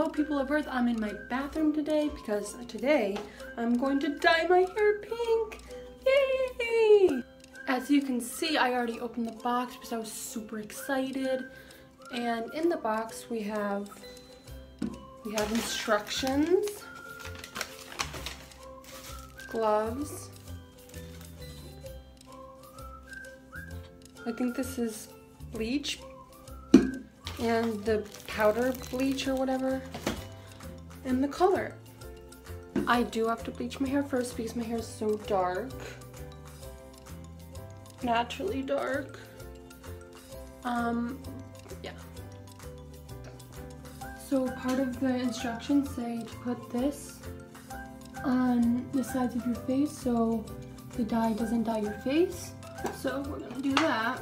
hello people of Earth, I'm in my bathroom today because today I'm going to dye my hair pink. Yay! As you can see, I already opened the box because I was super excited. And in the box we have we have instructions, gloves. I think this is bleach and the powder bleach or whatever and the color. I do have to bleach my hair first because my hair is so dark. Naturally dark. Um, yeah. So part of the instructions say to put this on the sides of your face so the dye doesn't dye your face. So we're gonna do that.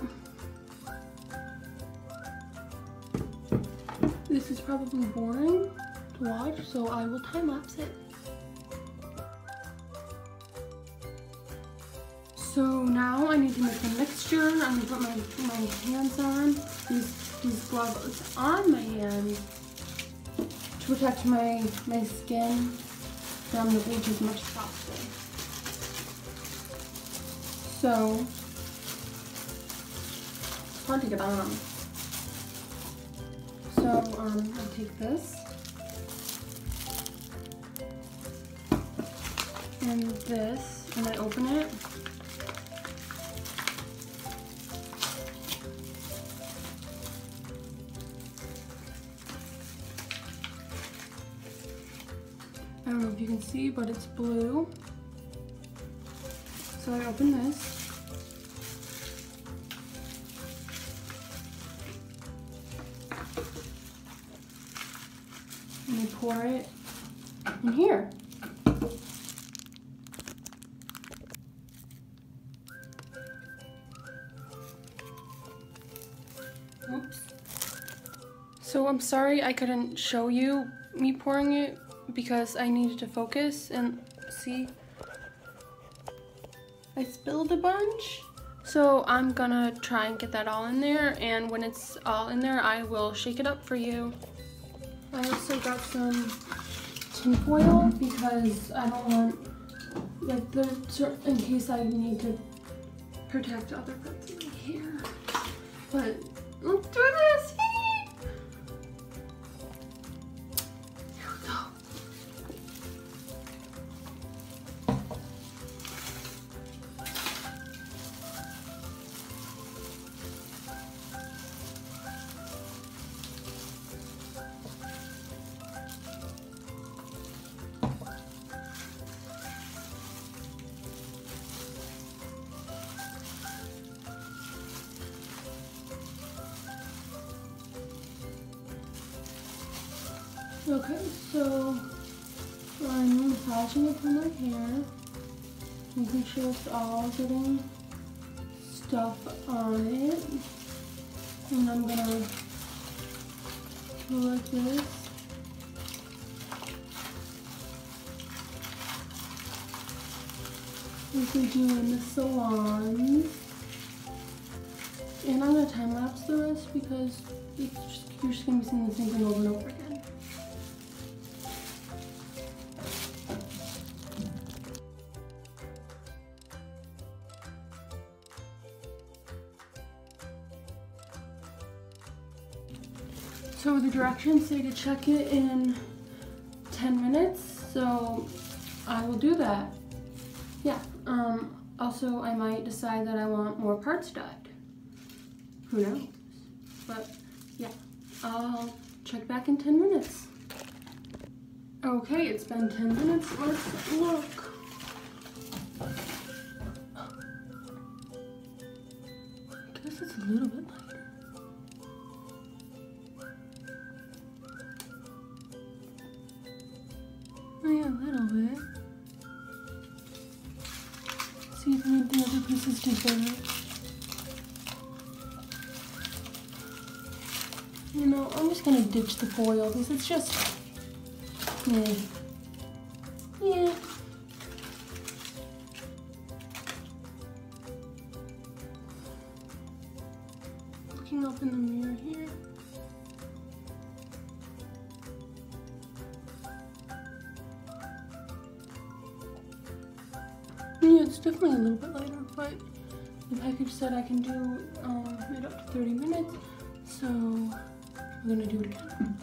Is probably boring to watch, so I will time lapse it. So now I need to make a mixture. I'm gonna put my, my hands on, these, these gloves on my hands to protect my, my skin from the bleach as much as possible. So, it's hard to get on. So um, I take this and this and I open it. I don't know if you can see, but it's blue. So I open this. You pour it in here. Oops. So I'm sorry I couldn't show you me pouring it because I needed to focus and see I spilled a bunch. So I'm gonna try and get that all in there and when it's all in there I will shake it up for you. I also got some tinfoil because I don't want like the in case I need to protect other parts of my hair. But let's do this. Okay, so I'm massaging it through my hair, making sure it's all getting stuff on it. And I'm gonna go like this. Like we do in the salons. And I'm gonna time lapse the rest because just, you're just gonna be seeing the same thing over and over again. So the directions say to check it in 10 minutes, so I will do that. Yeah, um, also I might decide that I want more parts dyed. Who knows? But yeah, I'll check back in 10 minutes. Okay, it's been 10 minutes, let's look. I guess it's a little bit Oh, light. a little bit. See if any of the other pieces differ. You know, I'm just gonna ditch the foil because it's just, yeah. Yeah. Looking up in the mirror here. Definitely a little bit lighter, but the package said I can do um, it up to 30 minutes, so we're gonna do it again.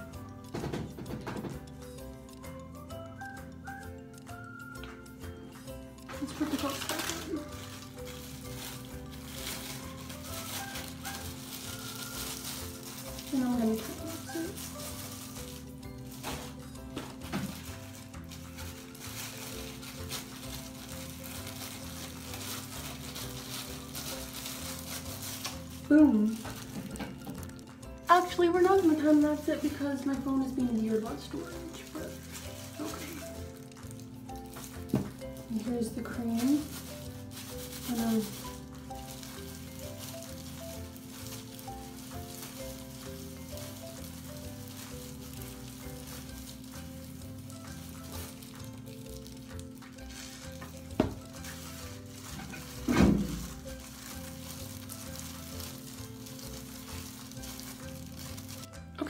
Boom. Actually, we're not gonna time lapse it because my phone is being weird about storage, but okay. And here's the cream. And, um,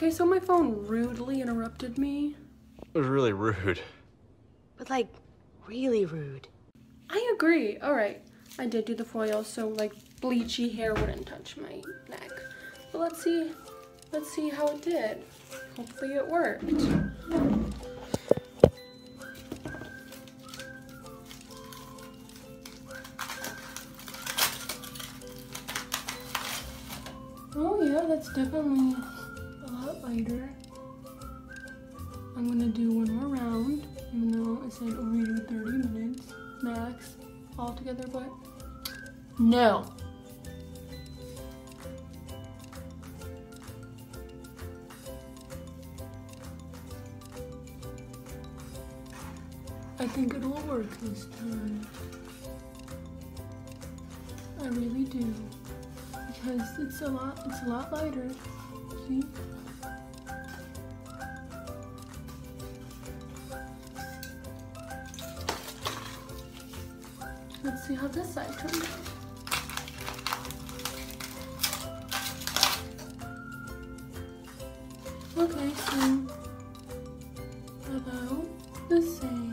Okay, so my phone rudely interrupted me. It was really rude. But like, really rude. I agree. All right, I did do the foil, so like bleachy hair wouldn't touch my neck. But let's see, let's see how it did. Hopefully it worked. Oh yeah, that's definitely I'm gonna do one more round, even though I said only do 30 minutes max altogether, but no. I think it will work this time. I really do. Because it's a lot it's a lot lighter. See? This turns. Okay, so about the same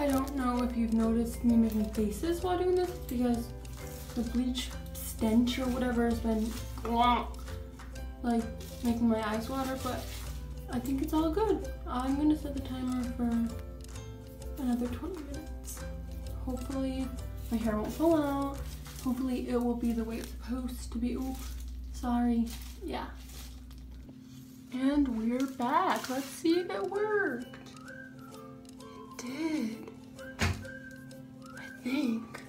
I don't know if you've noticed me making faces while doing this because the bleach stench or whatever has been like making my eyes water, but I think it's all good. I'm gonna set the timer for another 20 minutes. Hopefully my hair won't fall out. Hopefully it will be the way it's supposed to be. Ooh, sorry. Yeah. And we're back. Let's see if it worked. It did. Think.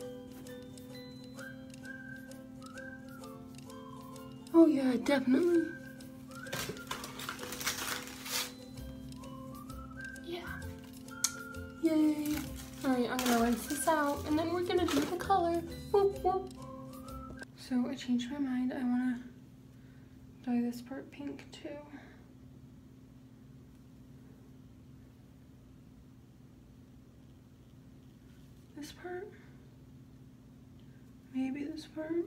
Oh yeah, definitely. Yeah. Yay. Alright, I'm gonna rinse this out and then we're gonna do the color. Whoop, whoop. So I changed my mind. I wanna dye this part pink too. This part. Maybe this part.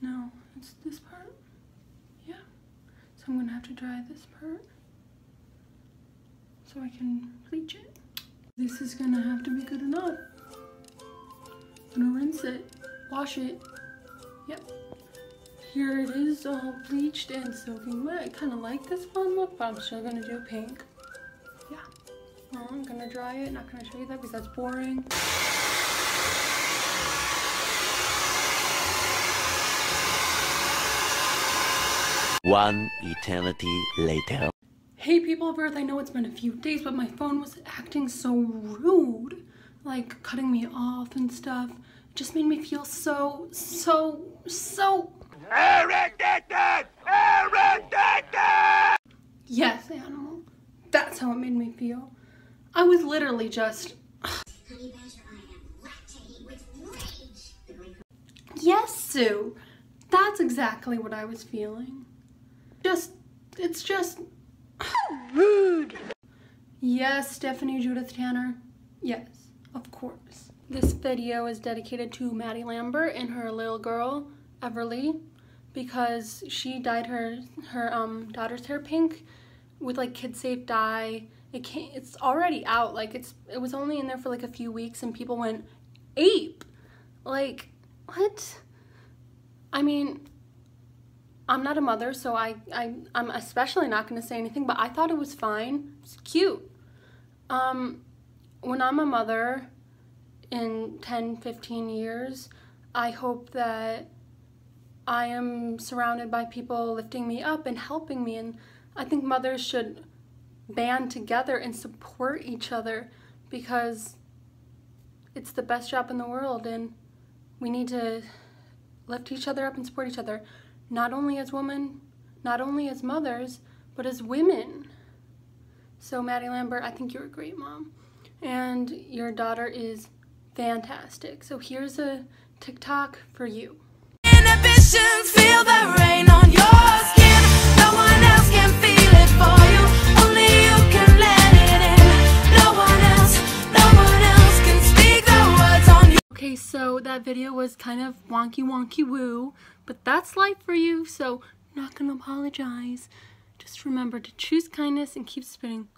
No, it's this part. Yeah. So I'm gonna have to dry this part so I can bleach it. This is gonna have to be good enough. I'm gonna rinse it, wash it. Yep. Here it is all bleached and soaking wet. I kind of like this one look, but I'm still gonna do pink. Yeah. Well, I'm gonna dry it. Not gonna show you that because that's boring. One eternity later. Hey people of Earth, I know it's been a few days, but my phone was acting so rude. Like cutting me off and stuff. It just made me feel so, so, so Irritated! Irritated! Yes, animal. That's how it made me feel. I was literally just. Yes, Sue. That's exactly what I was feeling. Just, it's just. Rude. Yes, Stephanie Judith Tanner. Yes, of course. This video is dedicated to Maddie Lambert and her little girl, Everly, because she dyed her her um daughter's hair pink with like kid safe dye. It can't, it's already out. Like it's it was only in there for like a few weeks and people went ape. Like what? I mean, I'm not a mother, so I, I I'm especially not gonna say anything, but I thought it was fine. It's cute. Um when I'm a mother in 10, 15 years, I hope that I am surrounded by people lifting me up and helping me. And I think mothers should band together and support each other because it's the best job in the world and we need to lift each other up and support each other, not only as women, not only as mothers, but as women. So, Maddie Lambert, I think you're a great mom and your daughter is fantastic. So here's a TikTok for you. Okay, so that video was kind of wonky wonky woo, but that's life for you, so not gonna apologize. Just remember to choose kindness and keep spinning.